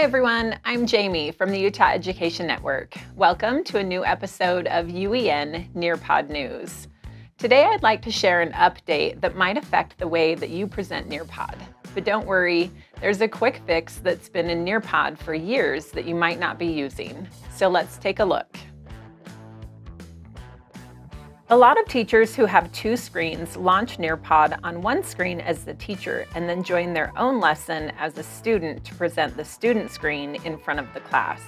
Hi everyone, I'm Jami from the Utah Education Network. Welcome to a new episode of UEN Nearpod News. Today I'd like to share an update that might affect the way that you present Nearpod. But don't worry, there's a quick fix that's been in Nearpod for years that you might not be using. So let's take a look. A lot of teachers who have two screens launch Nearpod on one screen as the teacher and then join their own lesson as a student to present the student screen in front of the class.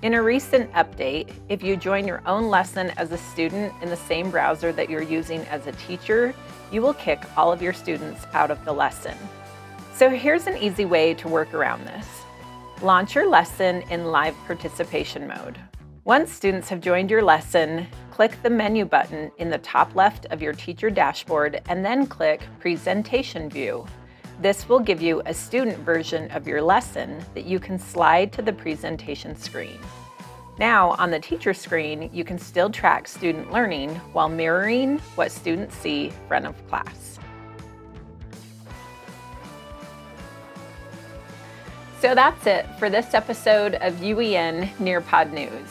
In a recent update, if you join your own lesson as a student in the same browser that you're using as a teacher, you will kick all of your students out of the lesson. So here's an easy way to work around this. Launch your lesson in live participation mode. Once students have joined your lesson, click the menu button in the top left of your teacher dashboard and then click Presentation View. This will give you a student version of your lesson that you can slide to the presentation screen. Now, on the teacher screen, you can still track student learning while mirroring what students see front of class. So that's it for this episode of UEN Nearpod News.